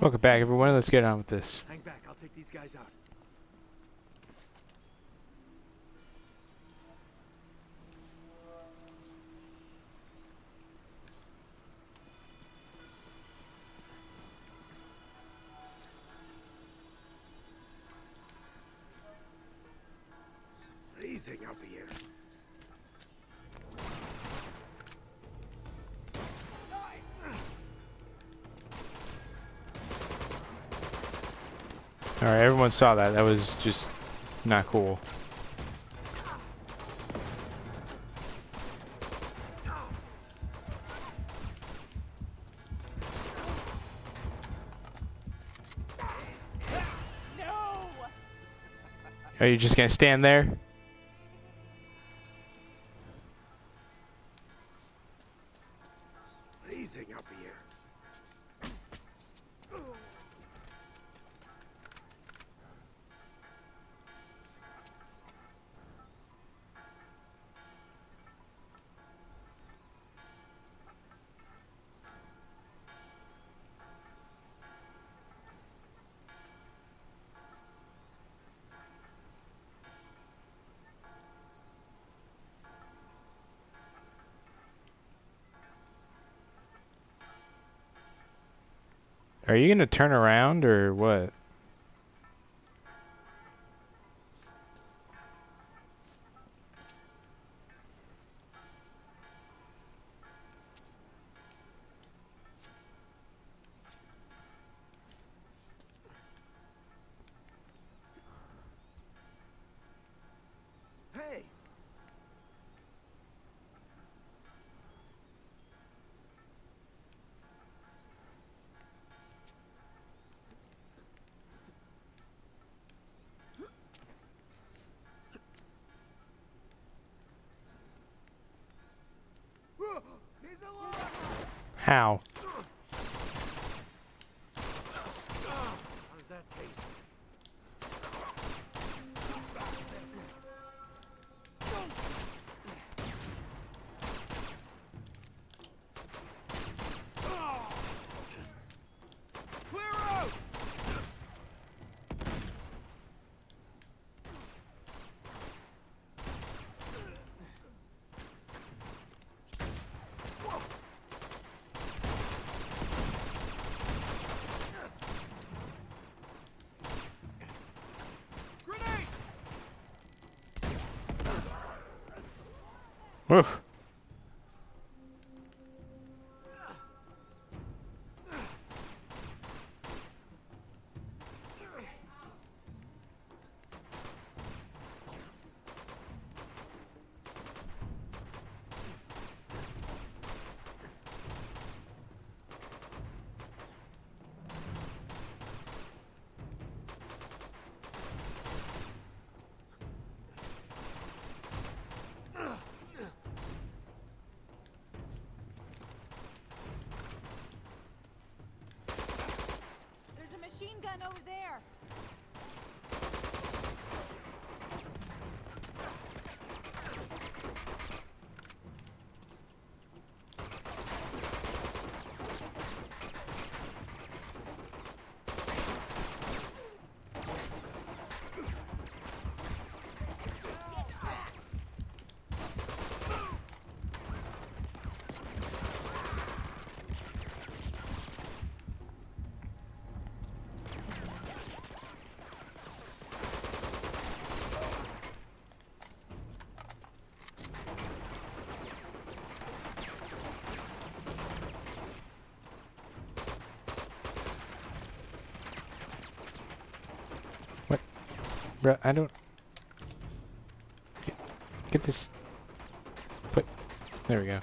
Welcome back, everyone. Let's get on with this. Hang back. I'll take these guys out. Freezing up here. Everyone saw that. That was just not cool. No! Are you just gonna stand there? Freezing up here. Are you gonna turn around or what? How Woof. Gun over there. Bruh, I don't... Get, get this... Put... There we go.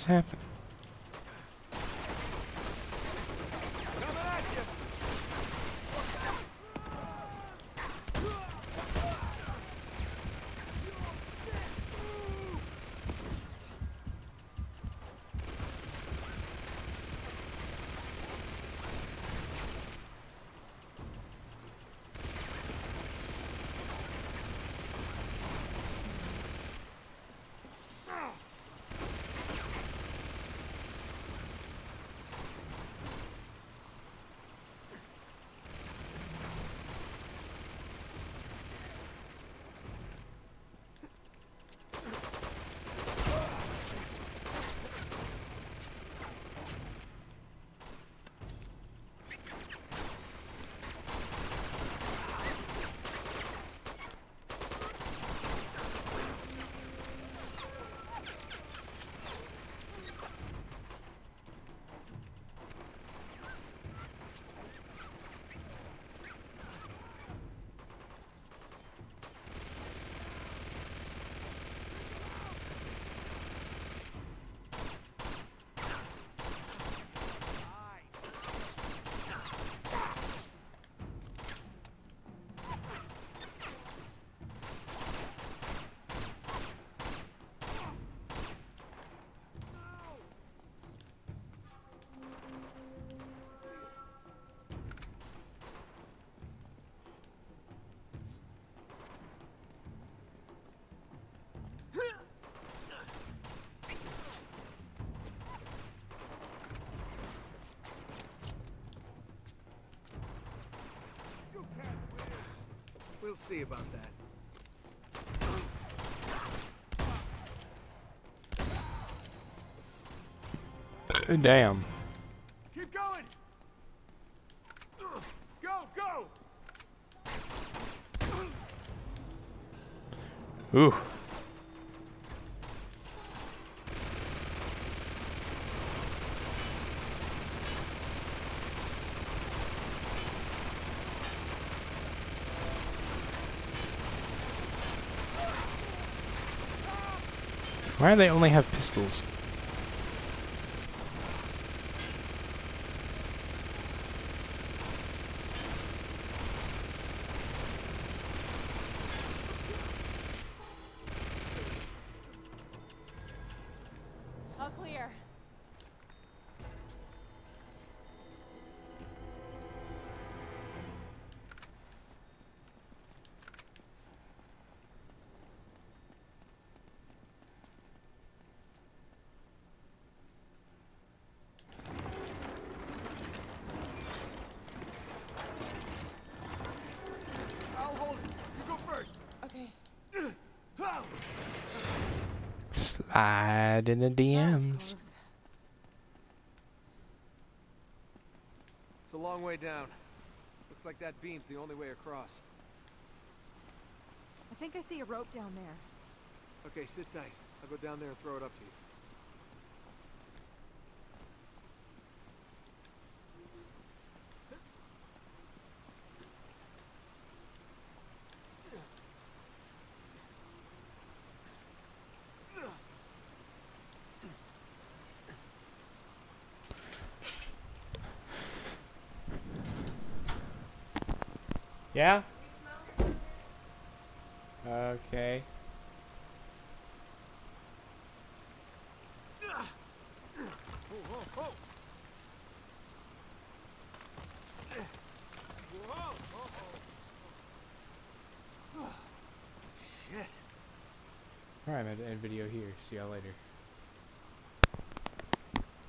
Just happened? We'll see about that. Damn. Keep going! Go, go! Ooh. Why do they only have pistols? Okay. Slide in the DMs. It's a long way down. Looks like that beam's the only way across. I think I see a rope down there. Okay, sit tight. I'll go down there and throw it up to you. Yeah? Okay. Whoa. Shit. Alright, I'm going to end video here. See y'all later.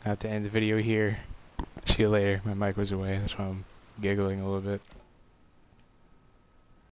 I have to end the video here. See you later. My mic was away. That's why I'm giggling a little bit.